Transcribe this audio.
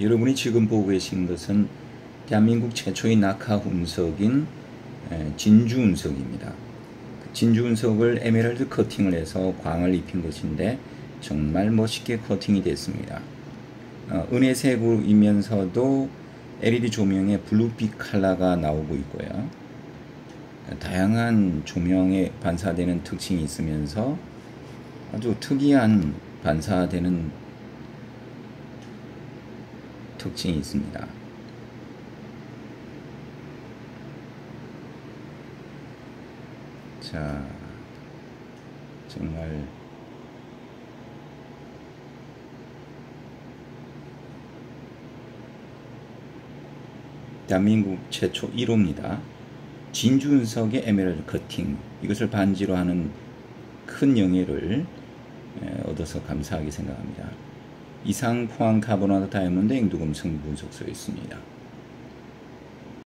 여러분이 지금 보고 계신 것은 대한민국 최초의 낙하 운석인 에, 진주 운석입니다. 그 진주 운석을 에메랄드 커팅을 해서 광을 입힌 것인데 정말 멋있게 커팅이 됐습니다. 어, 은회색이면서도 LED 조명에 blue빛 컬러가 나오고 있고요. 다양한 조명에 반사되는 특징이 있으면서 아주 특이한 반사되는 특징이 있습니다. 자, 정말 대한민국 최초 1호입니다. 진주운석의 에메랄드 커팅 이것을 반지로 하는 큰 영예를 얻어서 감사하게 생각합니다. 이상 포항 카보나다 다이아몬드 앵두금 성분석소였습니다.